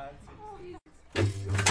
Ah.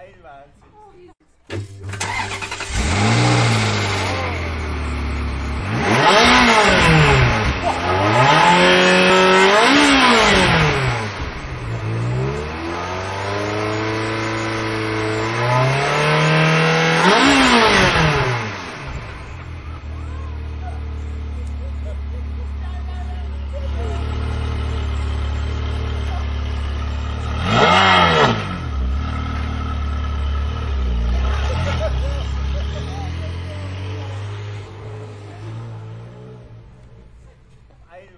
Einwahnsinn.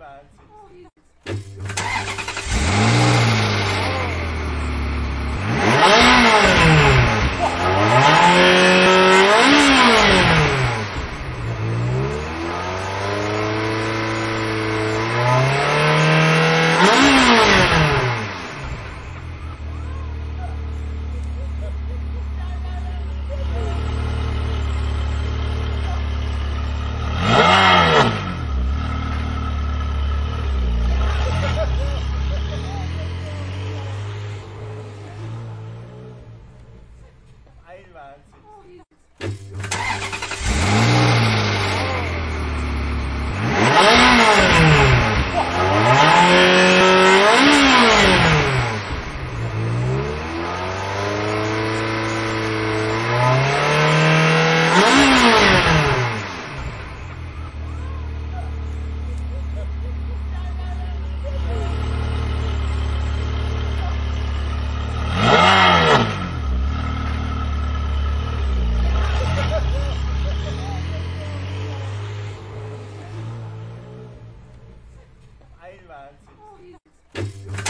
Oh. Romantic.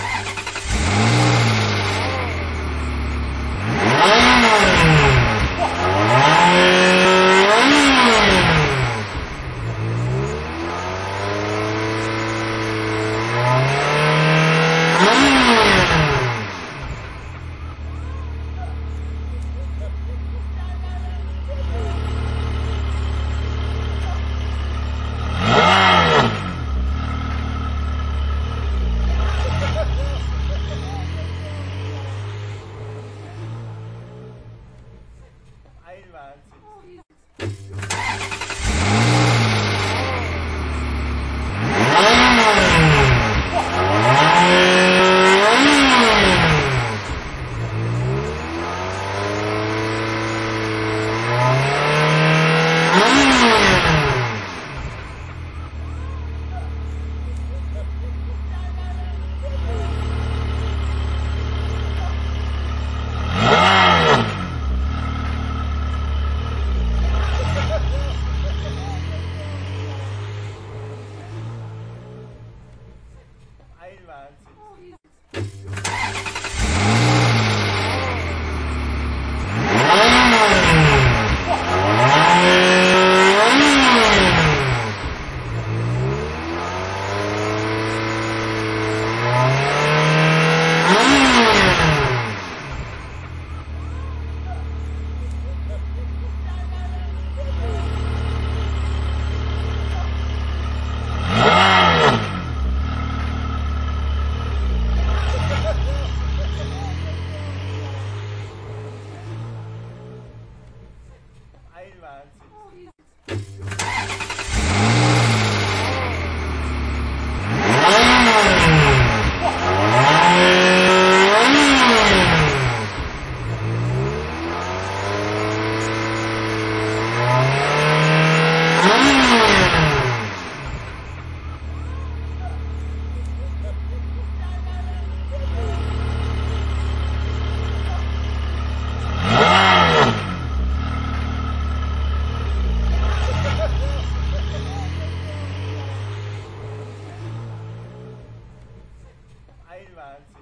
advances. Oh, Three. anzi.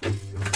Francis.